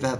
Tá,